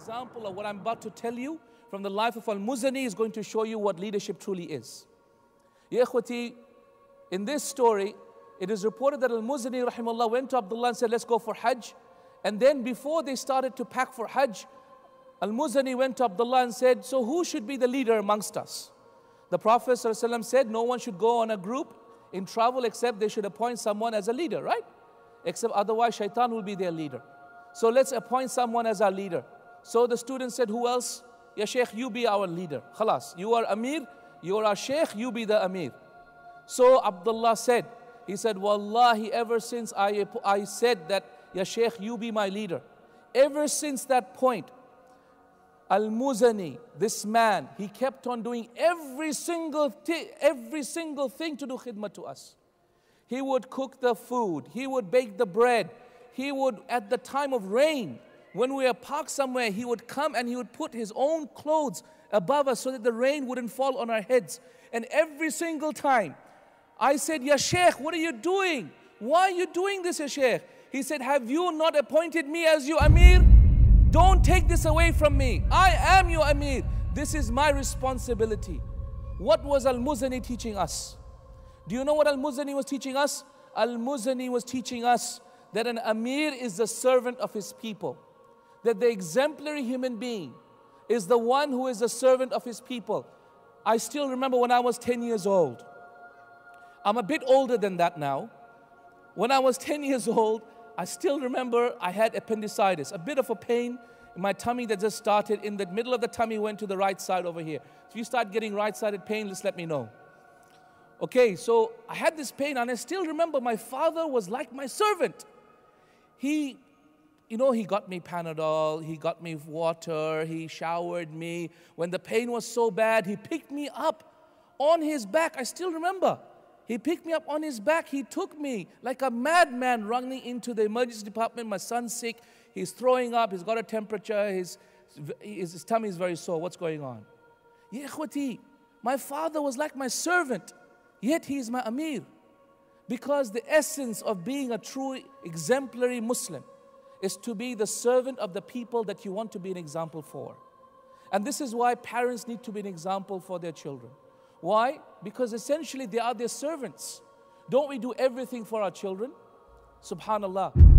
example of what I'm about to tell you from the life of Al Muzani is going to show you what leadership truly is. In this story, it is reported that Al Muzani rahimahullah went to Abdullah and said, Let's go for Hajj. And then before they started to pack for Hajj, Al Muzani went to Abdullah and said, So who should be the leader amongst us? The Prophet said, No one should go on a group in travel except they should appoint someone as a leader, right? Except otherwise, shaitan will be their leader. So let's appoint someone as our leader. So the student said, Who else? Ya Sheikh, you be our leader. Khalas, you are Amir, you are our Sheikh, you be the Amir. So Abdullah said, He said, Wallahi, ever since I, I said that, Ya Sheikh, you be my leader. Ever since that point, Al Muzani, this man, he kept on doing every single, every single thing to do khidmah to us. He would cook the food, he would bake the bread, he would, at the time of rain, when we are parked somewhere, he would come and he would put his own clothes above us so that the rain wouldn't fall on our heads. And every single time, I said, Ya Sheikh, what are you doing? Why are you doing this, Ya Sheikh? He said, Have you not appointed me as your Amir? Don't take this away from me. I am your Amir. This is my responsibility. What was Al Muzani teaching us? Do you know what Al Muzani was teaching us? Al Muzani was teaching us that an Amir is the servant of his people, that the exemplary human being is the one who is a servant of his people. I still remember when I was 10 years old. I'm a bit older than that now. When I was 10 years old, I still remember I had appendicitis, a bit of a pain in my tummy that just started in the middle of the tummy, went to the right side over here. If you start getting right sided pain, just let me know. Okay, so I had this pain, and I still remember my father was like my servant. He, you know, he got me Panadol, he got me water, he showered me. When the pain was so bad, he picked me up on his back. I still remember. He picked me up on his back. He took me like a madman running into the emergency department. My son's sick. He's throwing up. He's got a temperature. His, his, his tummy is very sore. What's going on? My father was like my servant, yet he is my Amir. Because the essence of being a true exemplary Muslim is to be the servant of the people that you want to be an example for. And this is why parents need to be an example for their children. Why? Because essentially they are their servants. Don't we do everything for our children? Subhanallah.